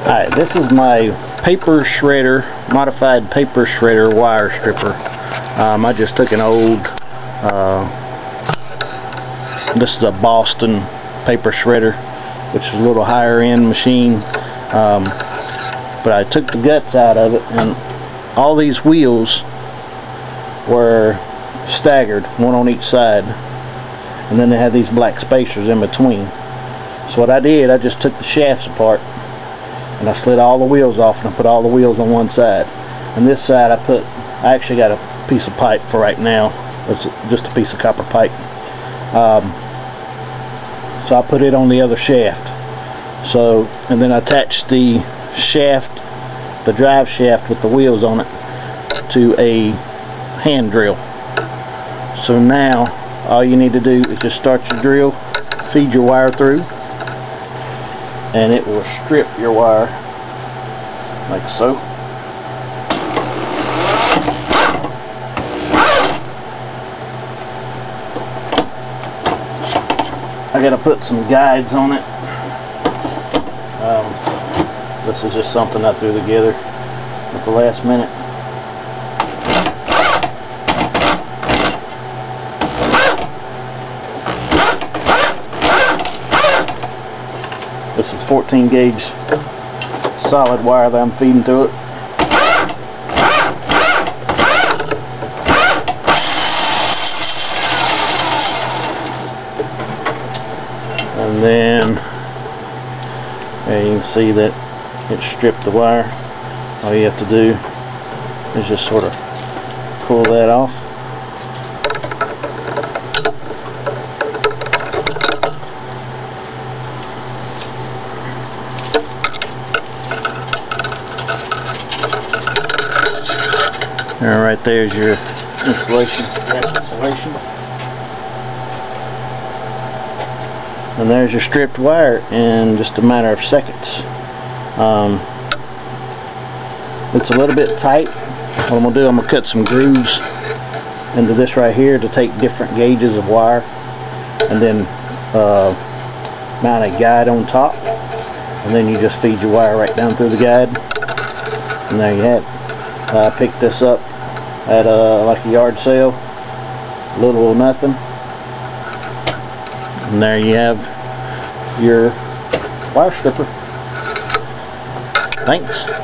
Alright, this is my paper shredder, modified paper shredder wire stripper. Um, I just took an old, uh, this is a Boston paper shredder, which is a little higher end machine. Um, but I took the guts out of it and all these wheels were staggered, one on each side. And then they had these black spacers in between. So what I did, I just took the shafts apart and I slid all the wheels off and I put all the wheels on one side. And this side I put, I actually got a piece of pipe for right now. It's just a piece of copper pipe. Um, so I put it on the other shaft. So, and then I attached the shaft, the drive shaft with the wheels on it to a hand drill. So now all you need to do is just start your drill, feed your wire through, and it will strip your wire like so. I gotta put some guides on it. Um, this is just something I threw together at the last minute. This is 14 gauge solid wire that I'm feeding through it. And then you can see that it stripped the wire. All you have to do is just sort of pull that off. And right there's your insulation, insulation. And there's your stripped wire in just a matter of seconds. Um, it's a little bit tight. What I'm to do, I'm going to cut some grooves into this right here to take different gauges of wire and then uh, mount a guide on top and then you just feed your wire right down through the guide and there you have it. I picked this up at a, like a yard sale, little or nothing. And there you have your wire stripper. Thanks.